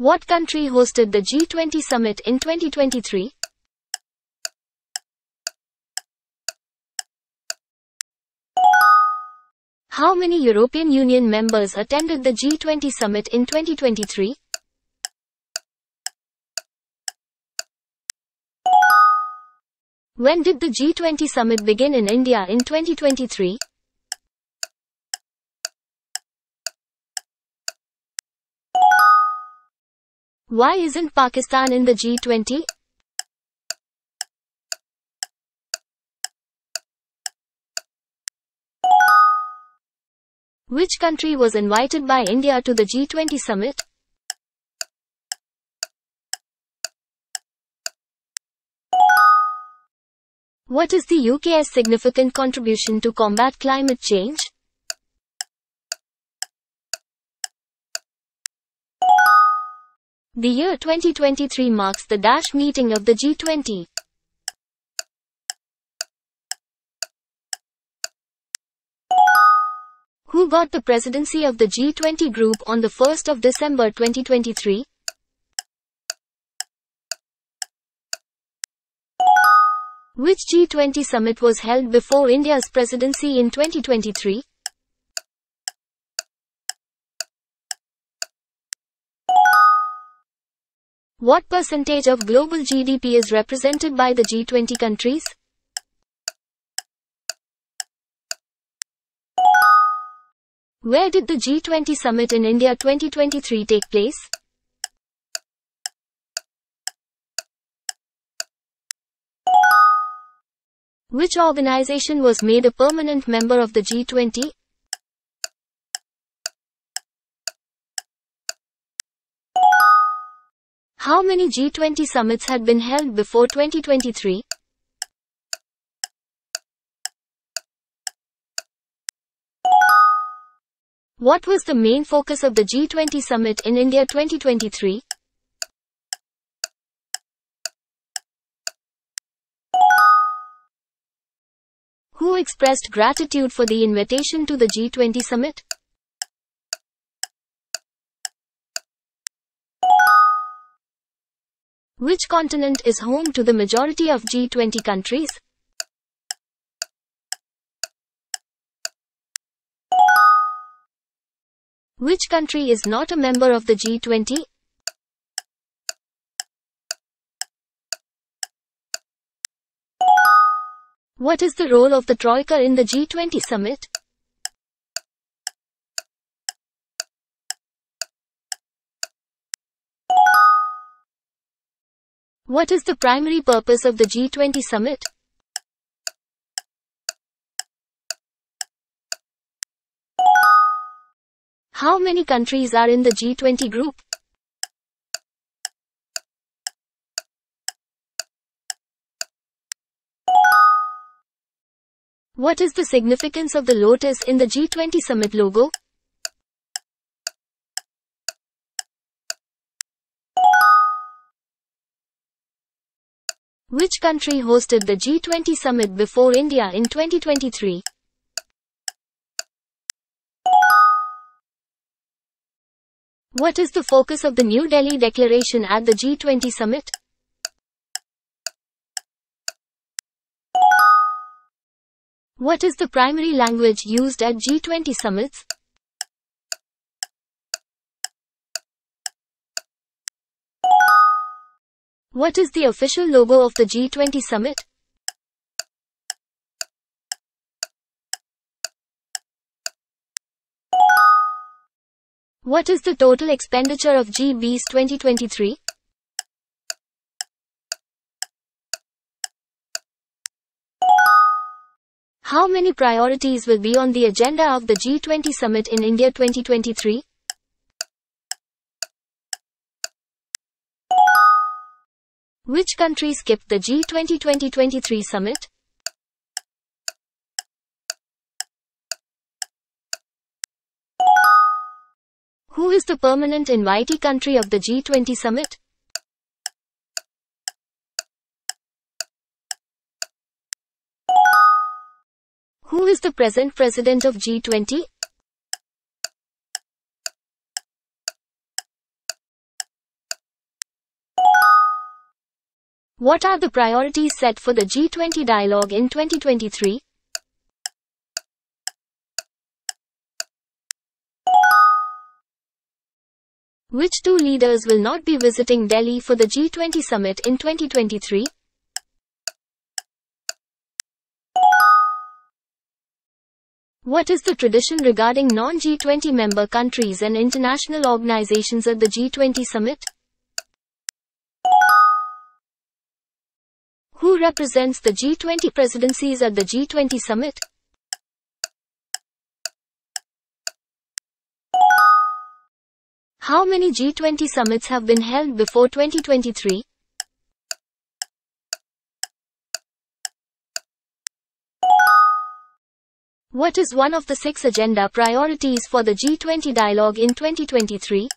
What country hosted the G20 summit in 2023? How many European Union members attended the G20 summit in 2023? When did the G20 summit begin in India in 2023? Why isn't Pakistan in the G20? Which country was invited by India to the G20 summit? What is the UK's significant contribution to combat climate change? The year 2023 marks the Dash meeting of the G20. Who got the presidency of the G20 group on the 1st of December 2023? Which G20 summit was held before India's presidency in 2023? What percentage of global GDP is represented by the G20 countries? Where did the G20 summit in India 2023 take place? Which organization was made a permanent member of the G20? How many G20 summits had been held before 2023? What was the main focus of the G20 summit in India 2023? Who expressed gratitude for the invitation to the G20 summit? Which continent is home to the majority of G20 countries? Which country is not a member of the G20? What is the role of the Troika in the G20 summit? What is the primary purpose of the G20 summit? How many countries are in the G20 group? What is the significance of the lotus in the G20 summit logo? Which country hosted the G20 summit before India in 2023? What is the focus of the New Delhi Declaration at the G20 summit? What is the primary language used at G20 summits? What is the official logo of the G20 summit? What is the total expenditure of GB's 2023? How many priorities will be on the agenda of the G20 summit in India 2023? Which country skipped the G20 2023 summit? Who is the permanent invitee country of the G20 summit? Who is the present president of G20? What are the priorities set for the G20 dialogue in 2023? Which two leaders will not be visiting Delhi for the G20 summit in 2023? What is the tradition regarding non-G20 member countries and international organizations at the G20 summit? Who represents the G20 presidencies at the G20 summit? How many G20 summits have been held before 2023? What is one of the six agenda priorities for the G20 dialogue in 2023?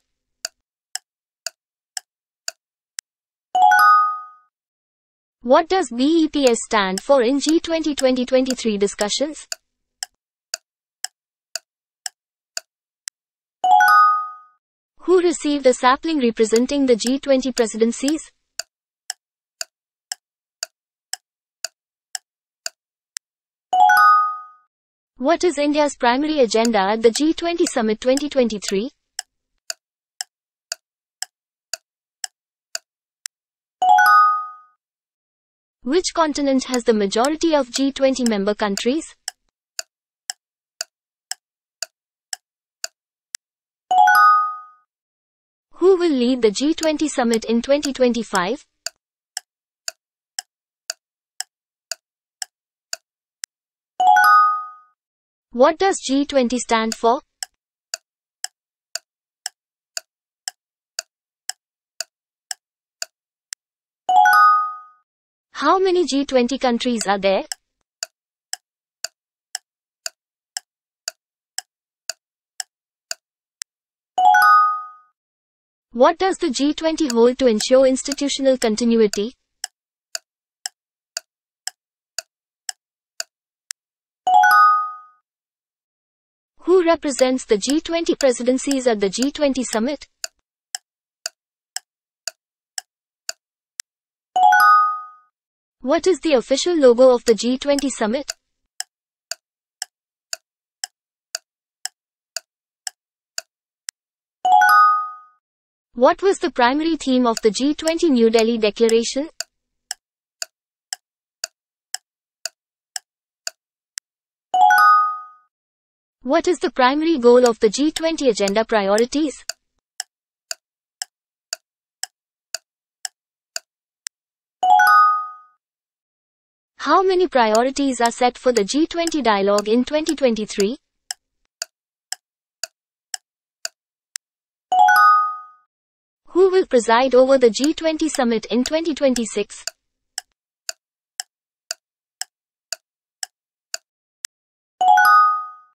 What does BEPS stand for in G20 2023 discussions? Who received a sapling representing the G20 presidencies? What is India's primary agenda at the G20 Summit 2023? Which continent has the majority of G20 member countries? Who will lead the G20 summit in 2025? What does G20 stand for? How many G20 countries are there? What does the G20 hold to ensure institutional continuity? Who represents the G20 presidencies at the G20 summit? What is the official logo of the G20 summit? What was the primary theme of the G20 New Delhi Declaration? What is the primary goal of the G20 agenda priorities? How many priorities are set for the G20 dialogue in 2023? Who will preside over the G20 summit in 2026? –